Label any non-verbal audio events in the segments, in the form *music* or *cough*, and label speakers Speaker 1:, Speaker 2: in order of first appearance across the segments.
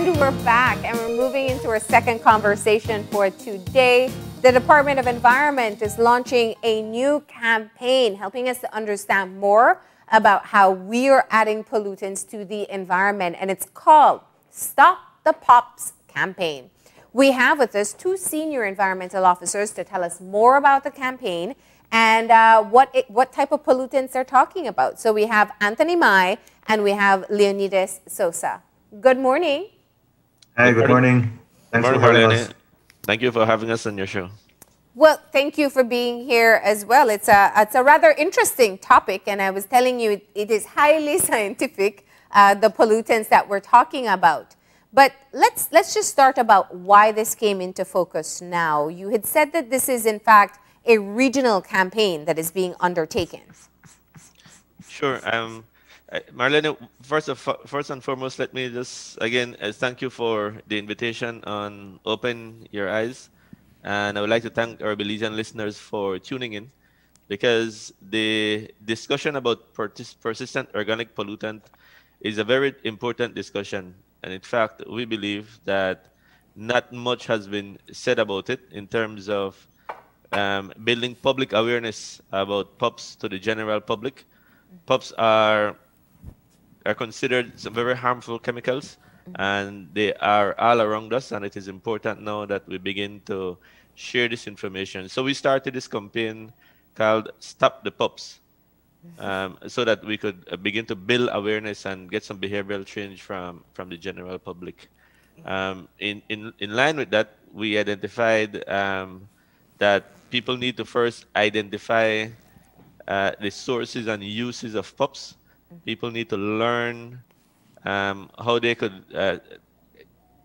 Speaker 1: And we're back, and we're moving into our second conversation for today. The Department of Environment is launching a new campaign helping us to understand more about how we are adding pollutants to the environment, and it's called Stop the POPs campaign. We have with us two senior environmental officers to tell us more about the campaign and uh, what, it, what type of pollutants they're talking about. So we have Anthony Mai and we have Leonidas Sosa. Good morning.
Speaker 2: Hi, good morning.
Speaker 3: Thanks good morning, for having us. Thank you for having us on your show.
Speaker 1: Well, thank you for being here as well. It's a, it's a rather interesting topic, and I was telling you it is highly *laughs* scientific, uh, the pollutants that we're talking about. But let's, let's just start about why this came into focus now. You had said that this is, in fact, a regional campaign that is being undertaken.
Speaker 3: Sure. Um, Marlene, first, of, first and foremost, let me just again uh, thank you for the invitation on Open Your Eyes. And I would like to thank our Belizean listeners for tuning in because the discussion about persistent organic pollutant is a very important discussion. And in fact, we believe that not much has been said about it in terms of um, building public awareness about POPs to the general public. POPs are are considered some very harmful chemicals and they are all around us and it is important now that we begin to share this information. So we started this campaign called stop the POPs um, so that we could uh, begin to build awareness and get some behavioral change from from the general public. Um, in, in in line with that we identified um, that people need to first identify uh, the sources and uses of POPs People need to learn um, how they could uh,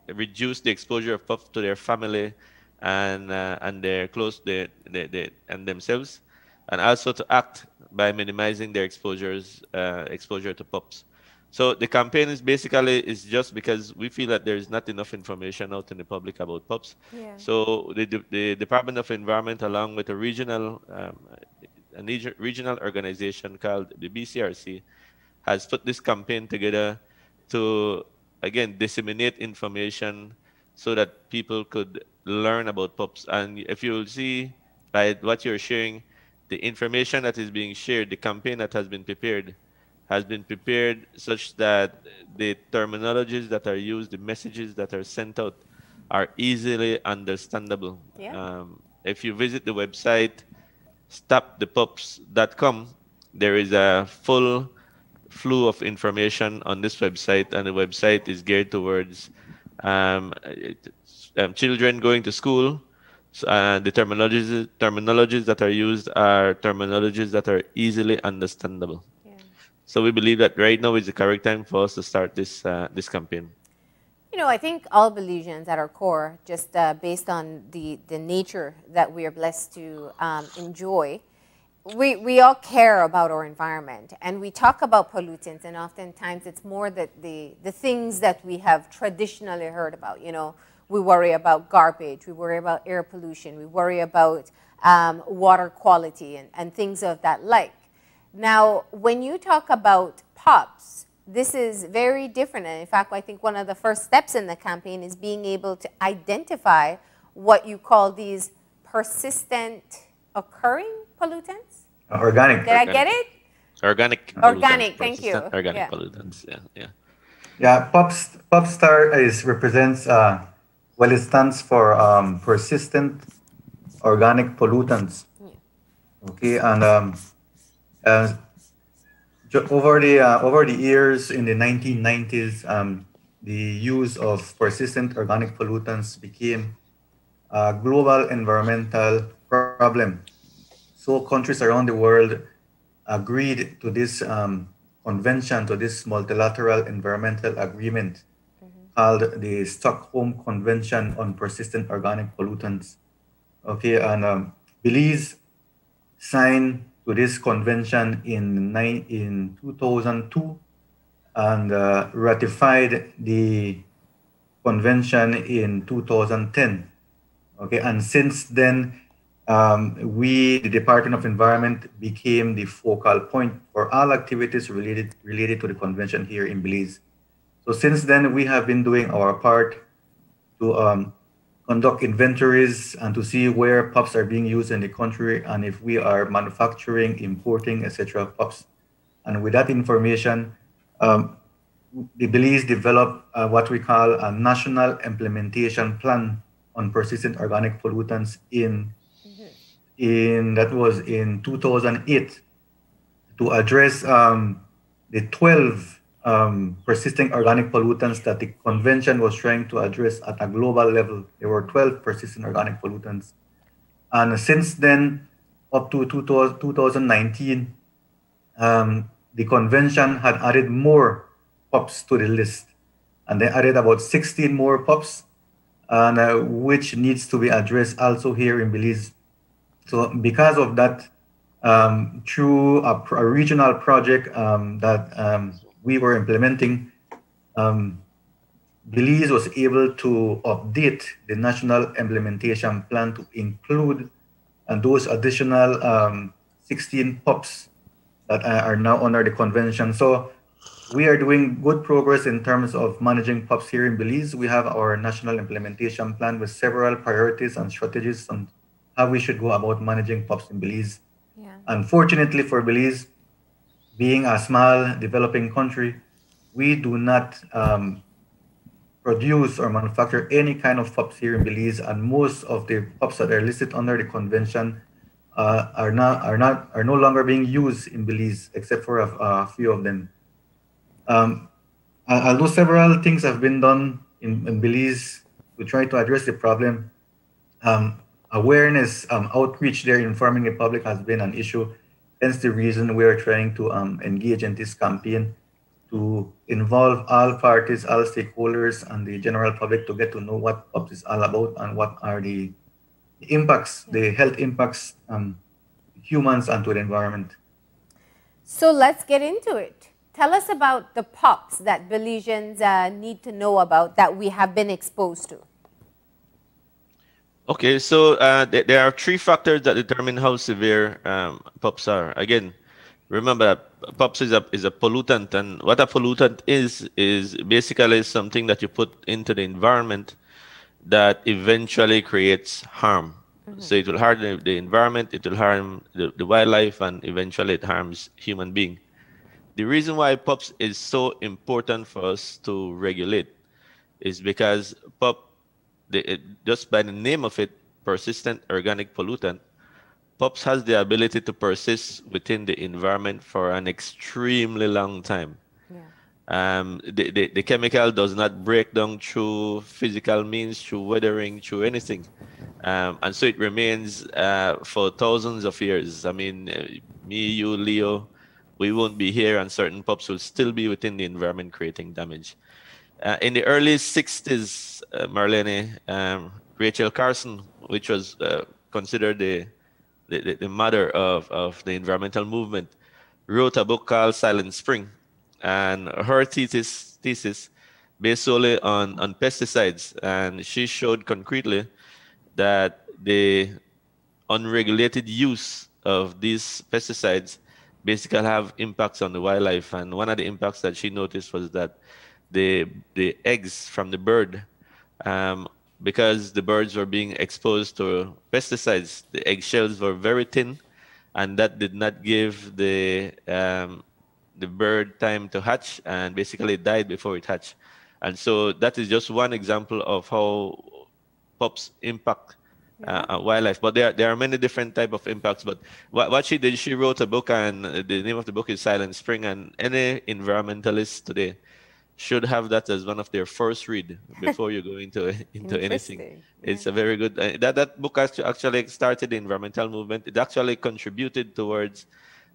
Speaker 3: reduce the exposure of puff to their family and uh, and their close they, they, and themselves, and also to act by minimizing their exposures uh, exposure to pups. So the campaign is basically is just because we feel that there is not enough information out in the public about pups. Yeah. So the, the Department of Environment, along with a regional um, a regional organization called the BCRC, has put this campaign together to, again, disseminate information so that people could learn about POPs. And if you'll see by what you're sharing, the information that is being shared, the campaign that has been prepared, has been prepared such that the terminologies that are used, the messages that are sent out, are easily understandable. Yeah. Um, if you visit the website stopthepops.com, there is a full flow of information on this website, and the website is geared towards um, um, children going to school. So, uh, the terminologies terminologies that are used are terminologies that are easily understandable. Yeah. So we believe that right now is the correct time for us to start this uh, this campaign.
Speaker 1: You know, I think all Belizeans at our core, just uh, based on the, the nature that we are blessed to um, enjoy, we, we all care about our environment and we talk about pollutants and oftentimes it's more that the, the things that we have traditionally heard about. You know, we worry about garbage, we worry about air pollution, we worry about um, water quality and, and things of that like. Now, when you talk about POPs, this is very different. And in fact, I think one of the first steps in the campaign is being able to identify what you call these persistent occurring pollutants?
Speaker 2: Organic.
Speaker 1: Did I get it?
Speaker 3: Organic.
Speaker 1: Organic. Thank you.
Speaker 3: Organic yeah. pollutants. Yeah, yeah.
Speaker 2: Yeah, POPS, POPSTAR is represents uh, well, it stands for um, persistent organic pollutants. Yeah. Okay, and um, uh, over the uh, over the years in the 1990s, um, the use of persistent organic pollutants became a global environmental problem so countries around the world agreed to this um, convention, to this multilateral environmental agreement mm-hmm. called the Stockholm Convention on Persistent Organic Pollutants. Okay, and um, Belize signed to this convention in, nine, in 2002 and uh, ratified the convention in 2010. Okay, and since then, um, we, the Department of Environment, became the focal point for all activities related related to the convention here in Belize. So since then, we have been doing our part to um, conduct inventories and to see where pups are being used in the country and if we are manufacturing, importing, etc. pups. And with that information, um, the Belize developed uh, what we call a national implementation plan on persistent organic pollutants in. In that was in 2008 to address um, the 12 um, persistent organic pollutants that the convention was trying to address at a global level. There were 12 persistent organic pollutants. And since then, up to 2019, um, the convention had added more POPs to the list. And they added about 16 more POPs, and uh, which needs to be addressed also here in Belize. So because of that, um, through a, a, regional project um, that um, we were implementing, um, Belize was able to update the national implementation plan to include and those additional um, 16 POPs that are now under the convention. So we are doing good progress in terms of managing POPs here in Belize. We have our national implementation plan with several priorities and strategies on how we should go about managing POPs in Belize. Yeah. Unfortunately for Belize, being a small developing country, we do not um, produce or manufacture any kind of pops here in Belize, and most of the pops that are listed under the convention uh, are not are not are no longer being used in Belize, except for a, a few of them. Um, although several things have been done in, in Belize to try to address the problem, um, awareness, um, outreach there, informing the public has been an issue Hence the reason we are trying to um, engage in this campaign to involve all parties, all stakeholders, and the general public to get to know what POPs is all about and what are the impacts, the health impacts, um, humans and to the environment.
Speaker 1: So let's get into it. Tell us about the POPs that Belizeans uh, need to know about that we have been exposed to.
Speaker 3: Okay, so uh, th there are three factors that determine how severe um, POPs are. Again, remember POPs is a, is a pollutant, and what a pollutant is, is basically something that you put into the environment that eventually creates harm. Mm -hmm. So it will harm the, the environment, it will harm the, the wildlife, and eventually it harms human being. The reason why POPs is so important for us to regulate is because POP the, it, just by the name of it, persistent organic pollutant, POPs has the ability to persist within the environment for an extremely long time. Yeah. Um, the, the, the, chemical does not break down through physical means, through weathering, through anything. Um, and so it remains uh, for thousands of years. I mean, uh, me, you, Leo, we won't be here, and certain POPs will still be within the environment creating damage. Uh, in the early 60s, uh, Marlene, um, Rachel Carson, which was uh, considered the, the, the, mother of, of the environmental movement, wrote a book called Silent Spring. And her thesis, thesis based solely on, on pesticides. And she showed concretely that the unregulated use of these pesticides basically have impacts on the wildlife. And one of the impacts that she noticed was that the the eggs from the bird um, because the birds were being exposed to pesticides. The eggshells were very thin, and that did not give the um, the bird time to hatch, and basically died before it hatched. And so that is just one example of how POPs impact uh, wildlife. But there, there are many different type of impacts. But what, what she did, she wrote a book, and the name of the book is Silent Spring. And any environmentalist today should have that as one of their first read before you go into *laughs* *laughs* into anything. Yeah. It's a very good uh, that that book actually started the environmental movement. It actually contributed towards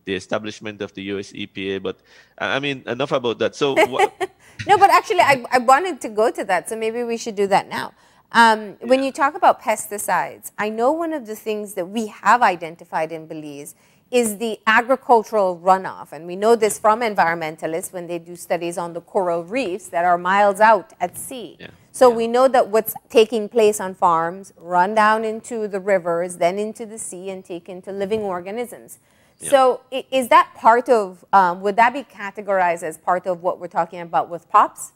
Speaker 3: the establishment of the US EPA. But I mean, enough about that. So *laughs*
Speaker 1: no, but actually, I I wanted to go to that. So maybe we should do that now. Um, yeah. When you talk about pesticides, I know one of the things that we have identified in Belize is the agricultural runoff. And we know this from environmentalists when they do studies on the coral reefs that are miles out at sea. Yeah. So yeah. we know that what's taking place on farms run down into the rivers, then into the sea, and take into living organisms. Yeah. So is that part of, um, would that be categorized as part of what we're talking about with POPs?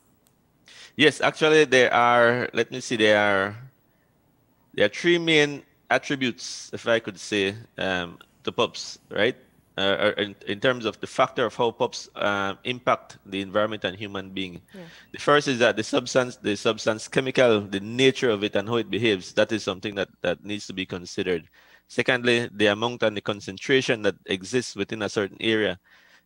Speaker 3: Yes, actually, there are. Let me see. There are there are three main attributes, if I could say, um, to PUPs, right? Uh, in, in, terms of the factor of how PUPs uh, impact the environment and human being. Yeah. The first is that the substance, the substance chemical, the nature of it and how it behaves, that is something that, that needs to be considered. Secondly, the amount and the concentration that exists within a certain area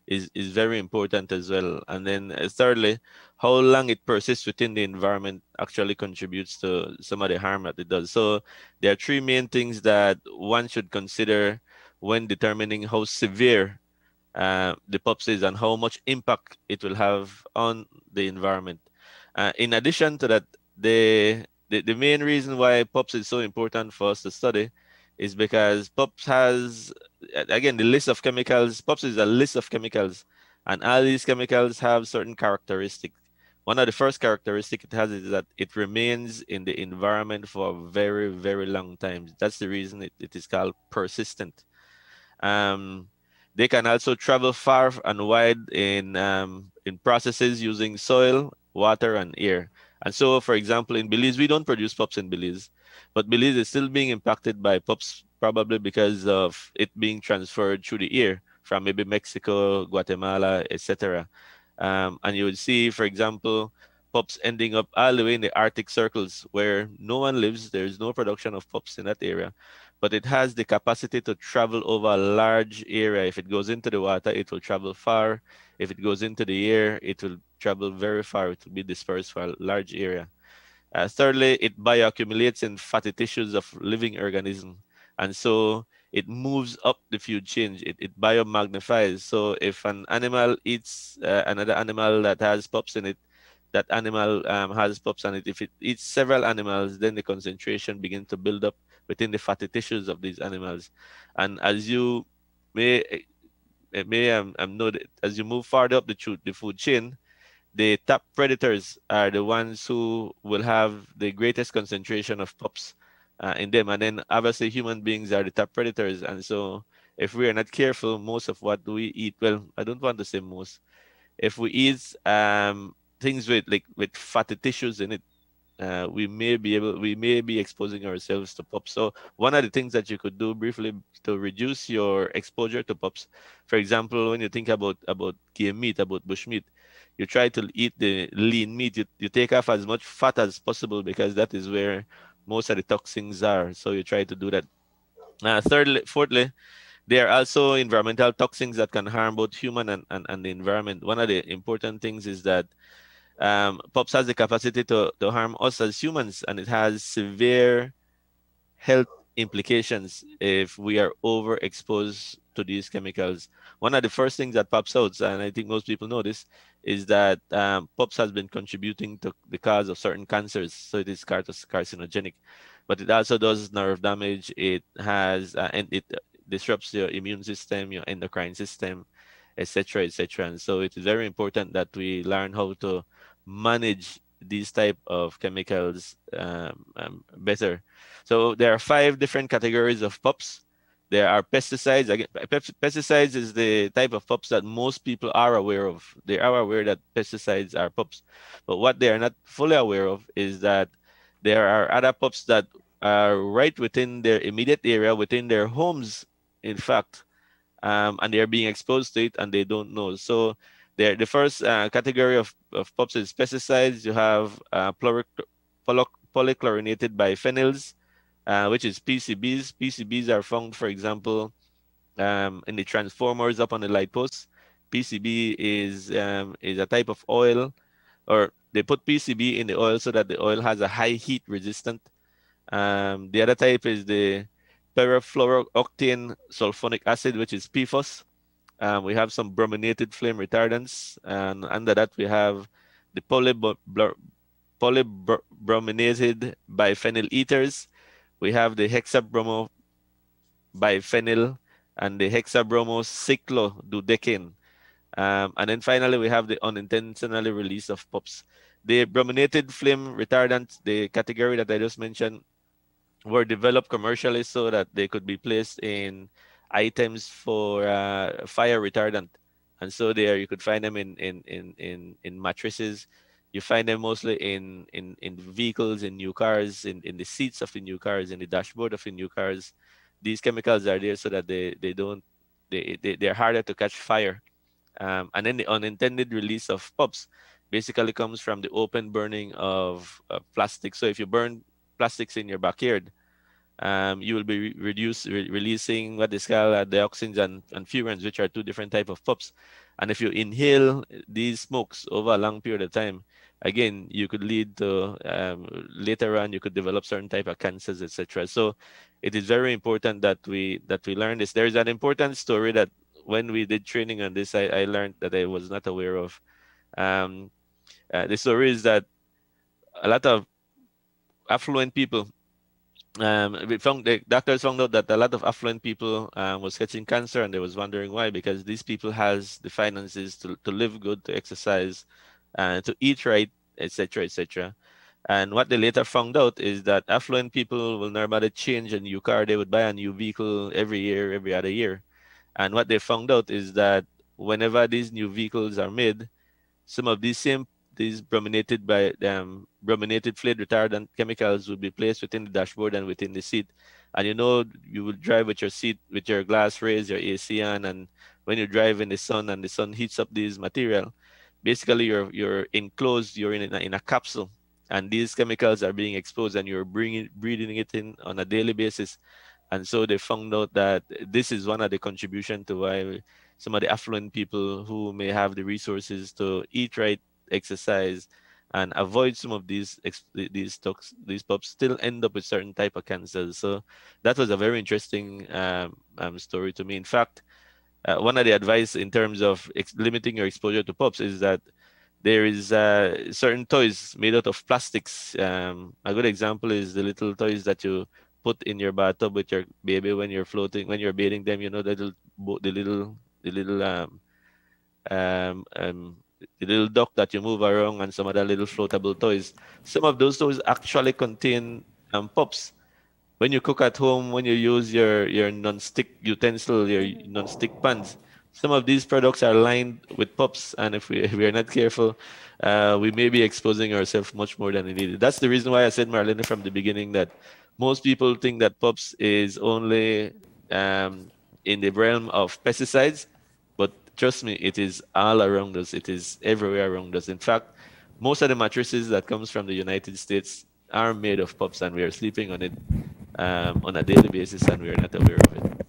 Speaker 3: is, is very important as well. And then uh, thirdly, how long it persists within the environment actually contributes to some of the harm that it does. So there are three main things that one should consider when determining how severe uh, the PUPS is and how much impact it will have on the environment. Uh, in addition to that, the, the, the main reason why PUPS is so important for us to study is because POPs has, again, the list of chemicals, POPs is a list of chemicals, and all these chemicals have certain characteristics. One of the first characteristics it has is that it remains in the environment for a very, very long time. That's the reason it, it is called persistent. Um, they can also travel far and wide in, um, in processes using soil, water, and air. And so, for example, in Belize, we don't produce PUPs in Belize. But Belize is still being impacted by PUPs probably because of it being transferred through the air from maybe Mexico, Guatemala, etc. Um, and you would see, for example, PUPs ending up all the way in the Arctic circles where no one lives. There's no production of PUPs in that area, but it has the capacity to travel over a large area. If it goes into the water, it will travel far. If it goes into the air, it will travel very far. It will be dispersed for a large area. Uh, thirdly, it bioaccumulates in fatty tissues of living organisms. And so it moves up the food chain. It, it biomagnifies. So if an animal eats uh, another animal that has PUPs in it, that animal um, has PUPs on it. If it eats several animals, then the concentration begins to build up within the fatty tissues of these animals. And as you may may um, um, know as you move farther up the, the food chain, the top predators are the ones who will have the greatest concentration of PUPs uh, in them. And then obviously human beings are the top predators. And so if we are not careful, most of what we eat, well, I don't want to say most, if we eat um, things with like with fatty tissues in it, uh, we may be able we may be exposing ourselves to PUPs. So one of the things that you could do briefly to reduce your exposure to PUPs, for example, when you think about about game meat, about bush meat, you try to eat the lean meat. You, you take off as much fat as possible because that is where most of the toxins are. So you try to do that. Uh, thirdly, fourthly, there are also environmental toxins that can harm both human and, and, and the environment. One of the important things is that um, PUPs has the capacity to, to harm us as humans, and it has severe health implications if we are overexposed to these chemicals. One of the first things that pops out, and I think most people know this, is that um, PUPs has been contributing to the cause of certain cancers. So it is carcinogenic, but it also does nerve damage. It has, uh, and it disrupts your immune system, your endocrine system, etc., etc. And so it is very important that we learn how to manage these type of chemicals um, um, better. So there are five different categories of PUPs. There are pesticides. Again, pesticides is the type of PUPs that most people are aware of. They are aware that pesticides are PUPs. But what they are not fully aware of is that there are other PUPs that are right within their immediate area, within their homes, in fact, um, and they are being exposed to it and they don't know. So the the first uh, category of, of PUPs is pesticides. You have uh, polychlorinated biphenyls, uh, which is PCBs. PCBs are found, for example, um, in the transformers up on the light posts. PCB is um, is a type of oil, or they put PCB in the oil so that the oil has a high heat resistant. Um, the other type is the perfluorooctane sulfonic acid, which is PFOS. Um, we have some brominated flame retardants, and under that we have the polybrominated biphenyl ethers, we have the hexabromo biphenyl and the hexabromocyclododecane. Um, and then finally, we have the unintentionally release of PUPs. The brominated flame retardants, the category that I just mentioned, were developed commercially so that they could be placed in items for uh, fire retardant. And so there you could find them in, in, in, in, in mattresses, You find them mostly in, in, in vehicles, in new cars, in, in the seats of the new cars, in the dashboard of the new cars. These chemicals are there so that they, they don't, they, they, they're harder to catch fire. Um, and then the unintended release of pups basically comes from the open burning of uh, plastic. So if you burn plastics in your backyard, um, you will be re reduce, re releasing what is called uh, dioxins and, and furans, which are two different type of pups. And if you inhale these smokes over a long period of time, again, you could lead to um, later on you could develop certain type of cancers, etc. So it is very important that we that we learn this. There is an important story that when we did training on this, I, I learned that I was not aware of. Um, uh, the story is that a lot of affluent people um, we found the doctors found out that a lot of affluent people um, was catching cancer and they was wondering why because these people has the finances to, to live good to exercise and to eat right etc etc and what they later found out is that affluent people will normally change a new car. They would buy a new vehicle every year every other year. And what they found out is that whenever these new vehicles are made some of these same these brominated by um, brominated flame retardant chemicals will be placed within the dashboard and within the seat. And you know, you will drive with your seat, with your glass raised, your AC on, and when you drive in the sun and the sun heats up this material, basically you're you're enclosed, you're in a, in a capsule, and these chemicals are being exposed, and you're bringing breathing it in on a daily basis. And so they found out that this is one of the contribution to why some of the affluent people who may have the resources to eat right exercise and avoid some of these these stocks these pups still end up with certain type of cancers. So that was a very interesting um, um, story to me. In fact uh, one of the advice in terms of limiting your exposure to pups is that there is uh, certain toys made out of plastics. Um, a good example is the little toys that you put in your bathtub with your baby when you're floating when you're bathing them you know the little the little the little um, um, um the little duck that you move around and some other little floatable toys. Some of those toys actually contain um, pups. When you cook at home, when you use your, your non-stick utensil, your non-stick pans, some of these products are lined with pups, and if we, if we are not careful, uh, we may be exposing ourselves much more than we need. That's the reason why I said, Marlene, from the beginning, that most people think that pups is only um, in the realm of pesticides, trust me, it is all around us. It is everywhere around us. In fact, most of the mattresses that comes from the United States are made of pups, and we are sleeping on it um, on a daily basis, and we are not aware of it.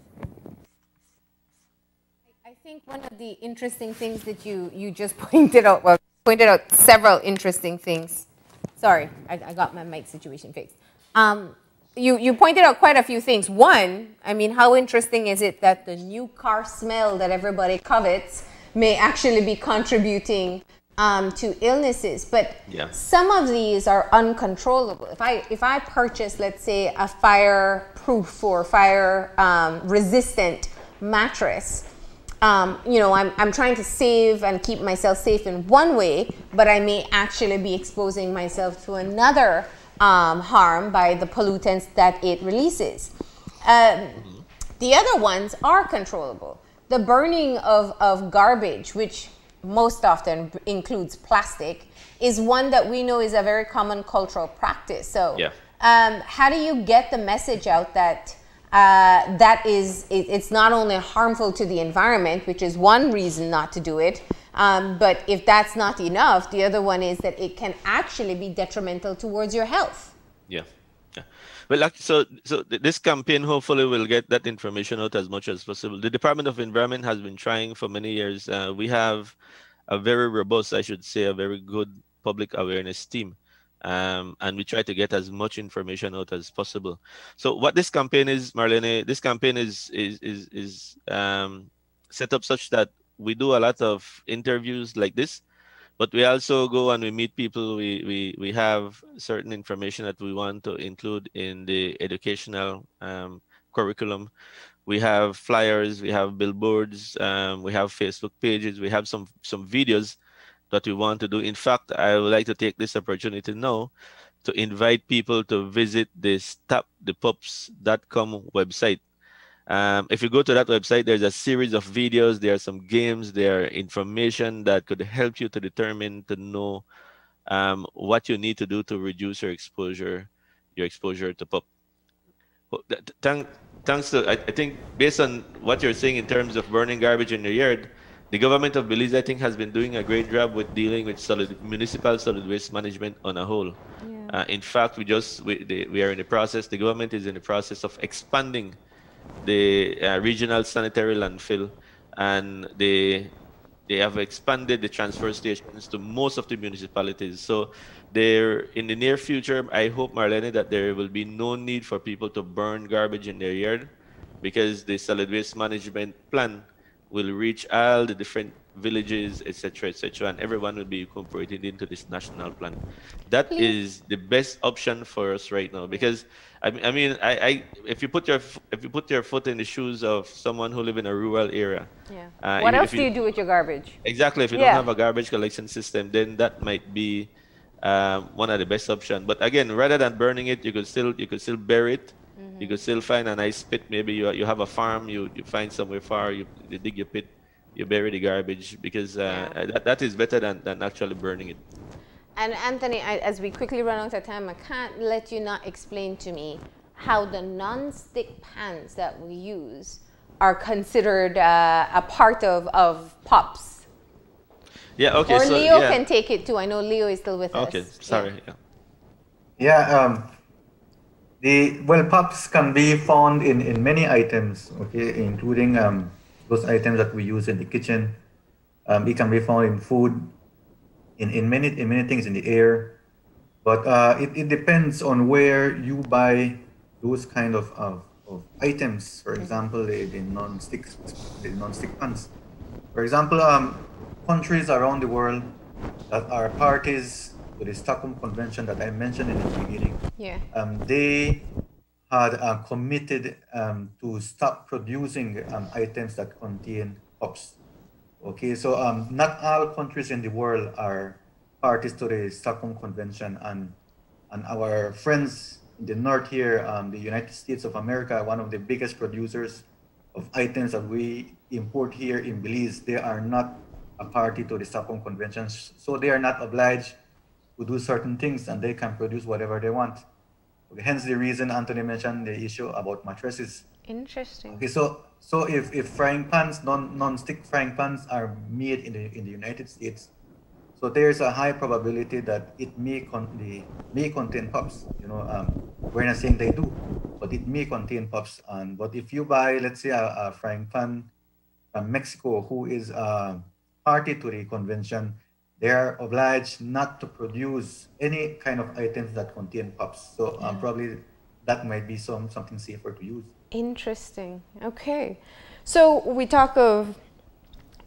Speaker 1: I think one of the interesting things that you you just *laughs* pointed out, well, pointed out several interesting things. Sorry, I, I got my mic situation fixed. Um, you, you pointed out quite a few things. One, I mean, how interesting is it that the new car smell that everybody covets may actually be contributing um, to illnesses? But yeah. some of these are uncontrollable. If I if I purchase, let's say, a fireproof or fire um, resistant mattress. Um, you know, I'm, I'm trying to save and keep myself safe in one way, but I may actually be exposing myself to another um, harm by the pollutants that it releases. Um, the other ones are controllable. The burning of, of garbage, which most often includes plastic, is one that we know is a very common cultural practice. So, yeah. um, how do you get the message out that uh, that is it, it's not only harmful to the environment, which is one reason not to do it, um, but if that's not enough, the other one is that it can actually be detrimental towards your health.
Speaker 3: Yeah. yeah. Well, so so this campaign hopefully will get that information out as much as possible. The Department of Environment has been trying for many years. Uh, we have a very robust, I should say, a very good public awareness team. Um, and we try to get as much information out as possible. So what this campaign is, Marlene, this campaign is is is, is um, set up such that we do a lot of interviews like this, but we also go and we meet people. We we we have certain information that we want to include in the educational um, curriculum. We have flyers, we have billboards, um, we have Facebook pages, we have some some videos that we want to do. In fact, I would like to take this opportunity now to invite people to visit the stopthepups.com website. Um, if you go to that website, there's a series of videos, there are some games, there are information that could help you to determine, to know um, what you need to do to reduce your exposure, your exposure to pup. Thank, thanks to, I, I think based on what you're saying in terms of burning garbage in your yard, the government of Belize, I think, has been doing a great job with dealing with solid, municipal solid waste management on a whole. Yeah. Uh, in fact, we just we, the, we are in the process. The government is in the process of expanding the uh, regional sanitary landfill, and they they have expanded the transfer stations to most of the municipalities. So there in the near future, I hope, Marlene, that there will be no need for people to burn garbage in their yard because the solid waste management plan will reach all the different villages, etc., etc., and everyone will be incorporated into this national plan. That is the best option for us right now because I, I mean, I, I, if you put your if you put your foot in the shoes of someone who live in a rural area,
Speaker 1: yeah. Uh, what else you, do you do with your garbage?
Speaker 3: Exactly. If you yeah. don't have a garbage collection system, then that might be um, one of the best options. But again, rather than burning it, you could still you could still bury it. Mm-hmm. You could still find a nice pit. Maybe you you have a farm. You you find somewhere far. You, you dig your pit. You bury the garbage because uh, yeah. that, that is better than, than actually burning it.
Speaker 1: And Anthony, I, as we quickly run out of time, I can't let you not explain to me how the non-stick pans that we use are considered uh, a part of, of POPs.
Speaker 3: Yeah, okay.
Speaker 1: Or
Speaker 3: so,
Speaker 1: Leo
Speaker 3: yeah.
Speaker 1: can take it too. I know Leo is still with
Speaker 3: okay,
Speaker 1: us.
Speaker 3: Okay, sorry.
Speaker 2: Yeah. yeah, um, the, well, POPs can be found in, in many items, okay, including um, those items that we use in the kitchen. Um, it can be found in food, in, in, many, in many things in the air. But uh, it, it depends on where you buy those kind of, of, of items. For example, the, the non-stick the non-stick pans. For example, um, countries around the world that are parties to the Stockholm Convention that I mentioned in the beginning.
Speaker 1: Yeah.
Speaker 2: Um, they had uh, committed um, to stop producing um, items that contain POPs. Okay, so um, not all countries in the world are parties to the Stockholm Convention, and and our friends in the north here, um, the United States of America, one of the biggest producers of items that we import here in Belize, they are not a party to the Stockholm Convention, so they are not obliged to do certain things and they can produce whatever they want. Okay, hence the reason Anthony mentioned the issue about mattresses.
Speaker 1: Interesting.
Speaker 2: Okay, so so if, if frying pans, non non-stick frying pans are made in the in the United States, so there's a high probability that it may con the may contain POPs. You know, um, we're not saying they do, but it may contain POPs. And but if you buy, let's say, a, a frying pan from Mexico, who is a party to the convention, they are obliged not to produce any kind of items that contain POPs. So um, probably that might be some something safer to use.
Speaker 1: Interesting. Okay. So we talk of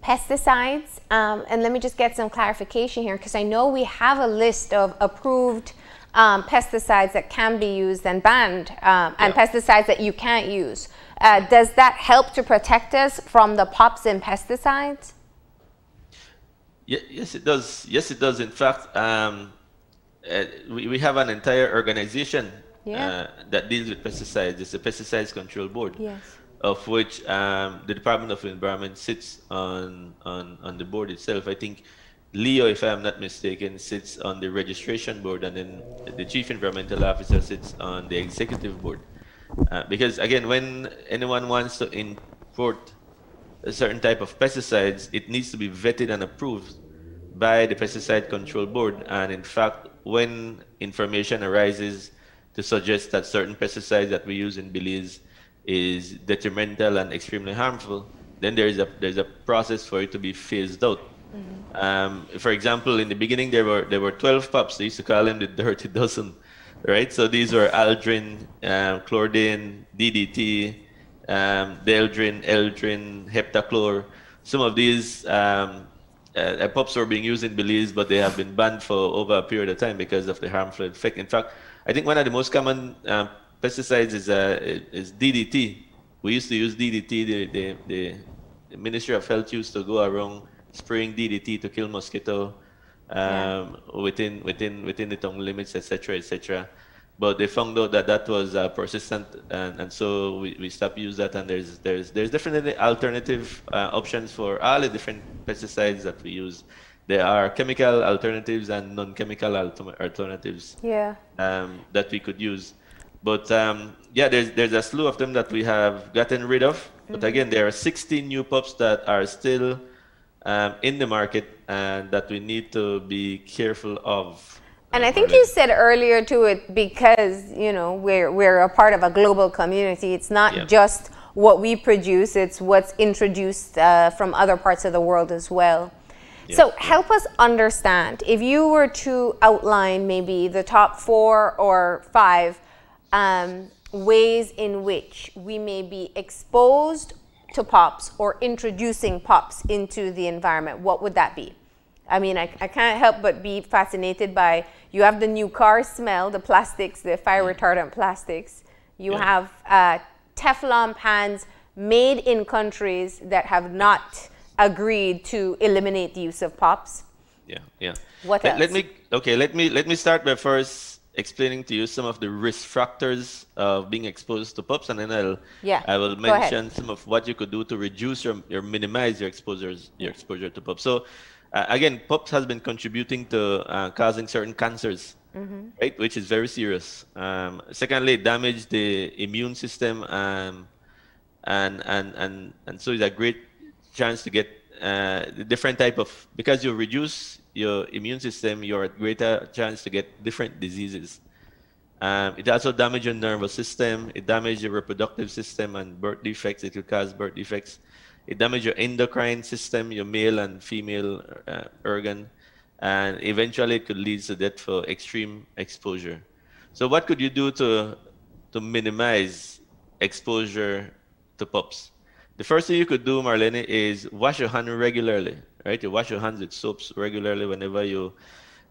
Speaker 1: pesticides, um, and let me just get some clarification here because I know we have a list of approved um, pesticides that can be used and banned, um, and yeah. pesticides that you can't use. Uh, does that help to protect us from the POPs and pesticides?
Speaker 3: Yes, it does. Yes, it does. In fact, um, uh, we, we have an entire organization yeah. uh, that deals with pesticides. It's the Pesticides Control Board,
Speaker 1: yes.
Speaker 3: of which um, the Department of Environment sits on, on, on the board itself. I think Leo, if I'm not mistaken, sits on the registration board, and then the Chief Environmental Officer sits on the executive board. Uh, because again, when anyone wants to import a certain type of pesticides, it needs to be vetted and approved by the Pesticide Control Board. And in fact, when information arises to suggest that certain pesticides that we use in Belize is detrimental and extremely harmful, then there is a there's a process for it to be phased out. Mm-hmm. Um, for example, in the beginning there were there were 12 POPs. They used to call them the dirty dozen, right? So these were aldrin, um, chlordane, DDT, um, Dieldrin, Endrin, heptachlor. Some of these um, uh, POPs were being used in Belize, but they have been banned for over a period of time because of the harmful effect. In fact, I think one of the most common um, pesticides is, uh, is DDT. We used to use DDT. The, the, the, the, Ministry of Health used to go around spraying DDT to kill mosquito um, yeah. within within within the tongue limits, etc., etc. But they found out that that was uh, persistent, and, and so we, we stopped use that. And there's there's there's definitely alternative uh, options for all the different pesticides that we use there are chemical alternatives and non-chemical alternatives
Speaker 1: yeah.
Speaker 3: um, that we could use. But um, yeah, there's, there's a slew of them that we have gotten rid of. But
Speaker 1: Mm-hmm.
Speaker 3: again, there are 16 new pups that are still um, in the market and that we need to be careful of.
Speaker 1: And I think you said earlier to it because you know we're we're a part of a global community. It's not just what we produce; it's what's introduced uh, from other parts of the world as well. So help us understand if you were to outline maybe the top four or five um, ways in which we may be exposed to pops or introducing pops into the environment. What would that be? I mean, I, I can't help but be fascinated by you have the new car smell, the plastics, the fire retardant plastics. You
Speaker 3: Yeah.
Speaker 1: have uh, Teflon pans made in countries that have not agreed to eliminate the use of pops.
Speaker 3: Yeah, yeah.
Speaker 1: What
Speaker 3: let, let me okay. Let me let me start by first explaining to you some of the risk factors of being exposed to pops, and then I'll
Speaker 1: Yeah,
Speaker 3: I will mention some of what you could do to reduce your or minimize your exposures your exposure to pops. So uh, again, pups has been contributing to uh, causing certain cancers,
Speaker 1: Mm-hmm.
Speaker 3: right, which is very serious. Um, secondly, it damage the immune system. Um, and and and and so it's a great chance to get uh, different type of because you reduce your immune system, you're at greater chance to get different diseases. Um, it also damages your nervous system. It damages your reproductive system and birth defects. It will cause birth defects. It damages your endocrine system, your male and female uh, organ, and eventually it could lead to death for extreme exposure. So, what could you do to to minimize exposure to pups? The first thing you could do, Marlene, is wash your hands regularly. Right? You wash your hands with soaps regularly whenever you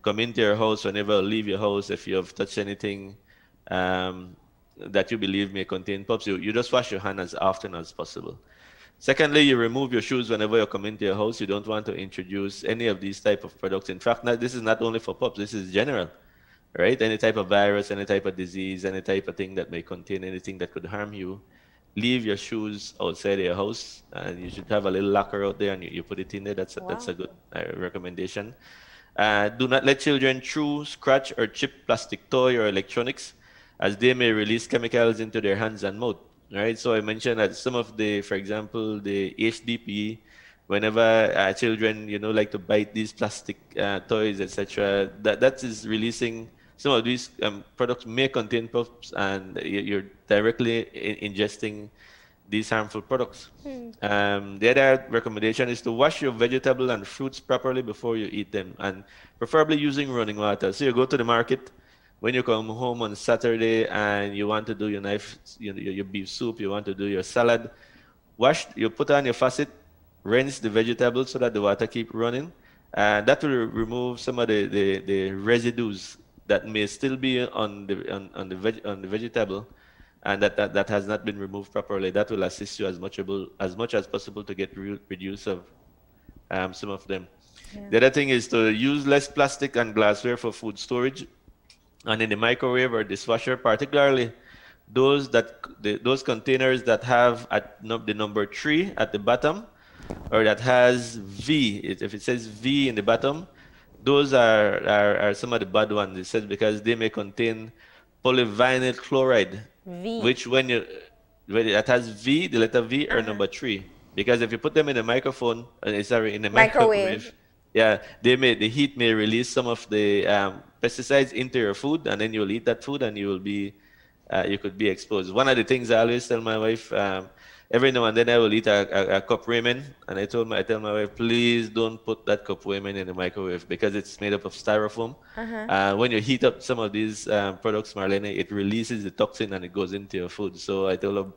Speaker 3: come into your house, whenever you leave your house. If you have touched anything um, that you believe may contain pups, you, you just wash your hand as often as possible. Secondly, you remove your shoes whenever you come into your house. You don't want to introduce any of these type of products. In fact, not, this is not only for pups. This is general, right? Any type of virus, any type of disease, any type of thing that may contain anything that could harm you. Leave your shoes outside your house, and you should have a little locker out there, and you, you put it in there. That's a, that's a good uh, recommendation. Uh, do not let children chew, scratch, or chip plastic toy or electronics, as they may release chemicals into their hands and mouth. Right. So I mentioned that some of the, for example, the HDP, whenever uh, children, you know, like to bite these plastic uh, toys, etc., that that is releasing some of these um, products may contain pups, and you- you're directly ingesting these harmful products. Um, the other recommendation is to wash your vegetable and fruits properly before you eat them, and preferably using running water. So you go to the market when you come home on Saturday and you want to do your knife, you know, your, your beef soup, you want to do your salad. Wash, you put on your faucet, rinse the vegetables so that the water keep running, and that will remove some of the, the, the residues that may still be on the on, on the veg, on the vegetable and that, that, that has not been removed properly, that will assist you as much able, as much as possible to get re- reduce of um, some of them. The other thing is to use less plastic and glassware for food storage, and in the microwave or dishwasher, particularly those that the, those containers that have at no, the number three at the bottom, or that has V. If it says V in the bottom, those are, are, are some of the bad ones. It says because they may contain polyvinyl chloride,
Speaker 1: V.
Speaker 3: which when you when it has V, the letter V are number three. Because if you put them in the microphone, uh, sorry, in the
Speaker 1: Microwave.
Speaker 3: microwave, yeah, they may the heat may release some of the um, pesticides into your food, and then you'll eat that food, and you will be uh, you could be exposed. One of the things I always tell my wife, um, every now and then I will eat a, a, a cup ramen, and I told my I tell my wife, please don't put that cup ramen in the microwave because it's made up of styrofoam. Uh, when you heat up some of these um, products, Marlene, it releases the toxin and it goes into your food. So I told her,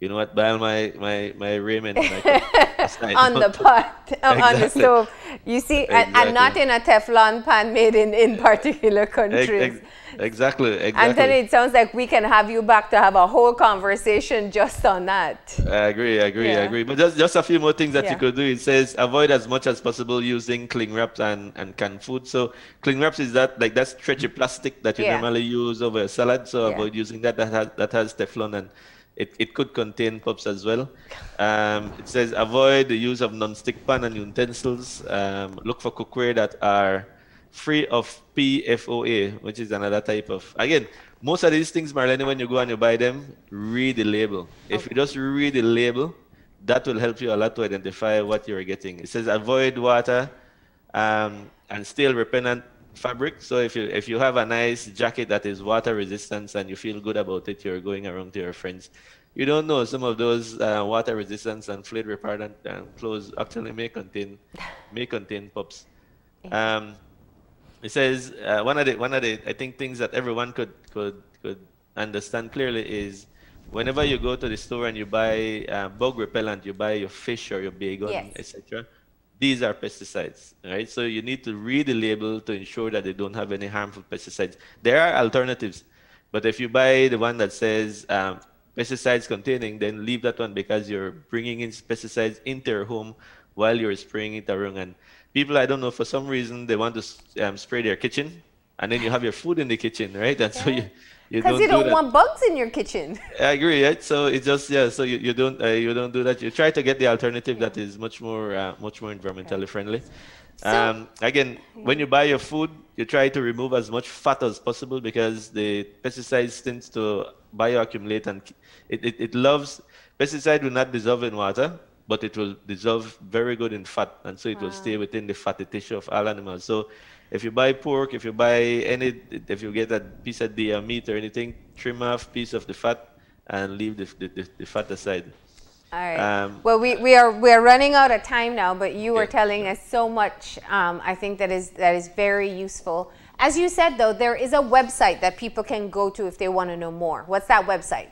Speaker 3: you know what, buy my my my ramen *laughs*
Speaker 1: on the *laughs* pot, uh, on the stove. You see, and, and not in a Teflon pan made in, in particular countries.
Speaker 3: ex- exactly, exactly.
Speaker 1: Anthony, it sounds like we can have you back to have a whole conversation just on that.
Speaker 3: I agree, I agree, I agree. But just, just a few more things that
Speaker 1: Yeah.
Speaker 3: you could do. It says avoid as much as possible using cling wraps and, and canned food. So cling wraps is that like that stretchy plastic that you
Speaker 1: Yeah.
Speaker 3: normally use over a salad. So
Speaker 1: Yeah.
Speaker 3: avoid using that. That has that has Teflon and it, it could contain pups as well. Um, it says avoid the use of non-stick pan and utensils. Um, look for cookware that are free of PFOA, which is another type of, again, most of these things, Marlene, when you go and you buy them, read the label. Okay. If you just read the label, that will help you a lot to identify what you're getting. It says avoid water um, and still repellent fabric. So if you if you have a nice jacket that is water resistant and you feel good about it, you're going around to your friends. You don't know some of those uh, water resistance and fluid repellent uh, clothes actually may contain *laughs* may contain POPs. Um, it says uh, one of the one of the I think things that everyone could could could understand clearly is whenever you go to the store and you buy uh, bug repellent, you buy your fish or your Baygon, yes. etc. These are pesticides, right? So you need to read the label to ensure that they don't have any harmful pesticides. There are alternatives, but if you buy the one that says um, pesticides containing, then leave that one because you're bringing in pesticides into your home while you're spraying it around. And people, I don't know, for some reason, they want to um, spray their kitchen, and then you have your food in the kitchen, right? And so you
Speaker 1: because you, don't, do want bugs in your kitchen. *laughs*
Speaker 3: I agree. Right? So it's just yeah. So you, you don't uh, you don't do that. You try to get the alternative yeah. that is much more uh, much more environmentally friendly. So, um, again, when you buy your food, you try to remove as much fat as possible because the pesticides tends to bioaccumulate and it, it, it loves pesticide will not dissolve in water, but it will dissolve very good in fat, and so it wow. will stay within the fatty tissue of all animals. So if you buy pork, if you buy any, if you get a piece of the uh, meat or anything, trim off piece of the fat and leave the, the, the, fat aside.
Speaker 1: All right. Um, well, we, we are we are running out of time now, but you were yeah. telling us so much. Um, I think that is that is very useful. As you said, though, there is a website that people can go to if they want to know more. What's that website?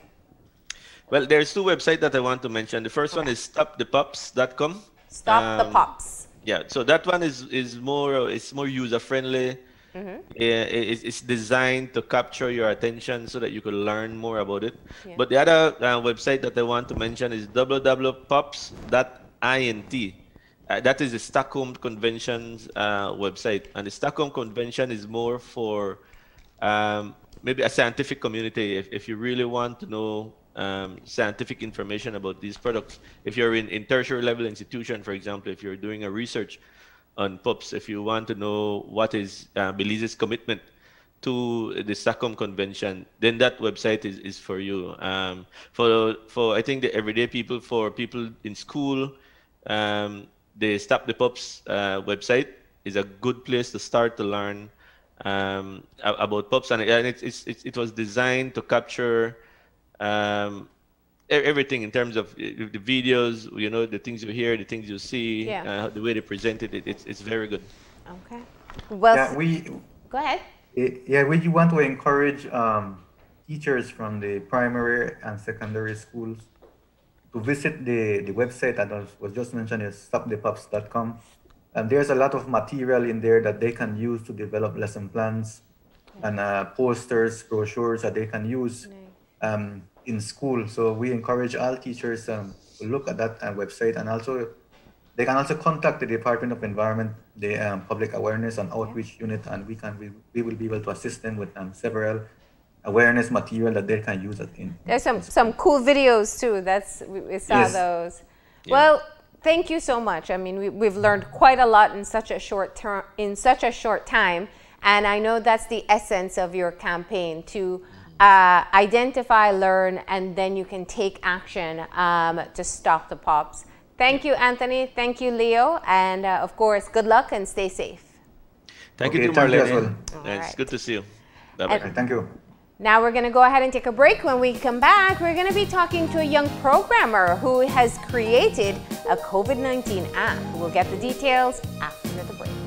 Speaker 3: Well, there's two websites that I want to mention. The first okay. one is stopthepops.com.
Speaker 1: Stop um, the POPs
Speaker 3: yeah so that one is is more it's more user friendly mm-hmm. it's, it's, designed to capture your attention so that you could learn more about it yeah. but the other uh, website that i want to mention is www.pops.int uh, that is the stockholm convention's uh, website and the stockholm convention is more for um, maybe a scientific community if, if you really want to know um, scientific information about these products. If you're in, in tertiary level institution, for example, if you're doing a research on POPs, if you want to know what is uh, Belize's commitment to the Stockholm Convention, then that website is, is for you. Um, for for I think the everyday people, for people in school, um, the Stop the POPs uh, website is a good place to start to learn um, about POPs, and, and it's, it's, it was designed to capture um, everything in terms of the videos, you know, the things you hear, the things you see, yeah. uh, the way they presented it, it's, it's very good.
Speaker 1: Okay. Well,
Speaker 2: yeah, we,
Speaker 1: go ahead.
Speaker 2: Yeah, we want to encourage um, teachers from the primary and secondary schools to visit the, the website that was, was just mentioned is stopthepops.com. And there's a lot of material in there that they can use to develop lesson plans and uh, posters, brochures that they can use. Um, in school. So we encourage all teachers um, to look at that uh, website and also they can also contact the Department of Environment, the um, Public Awareness and Outreach Unit, and we can we, we will be able to assist them with um, several awareness material that they can use. In
Speaker 1: there's some some cool videos too. That's we, we saw yes. those. Yeah. Well, thank you so much. I mean, we, we've learned quite a lot in such a short term in such a short time, and I know that's the essence of your campaign to uh, identify, learn, and then you can take action um, to stop the pops. Thank you, Anthony. Thank you, Leo. And uh, of course, good luck and stay safe.
Speaker 3: Thank okay, you, Marlene. Well. It's right. good to see you.
Speaker 2: Bye-bye. Thank you.
Speaker 1: Now we're going to go ahead and take a break. When we come back, we're going to be talking to a young programmer who has created a COVID-19 app. We'll get the details after the break.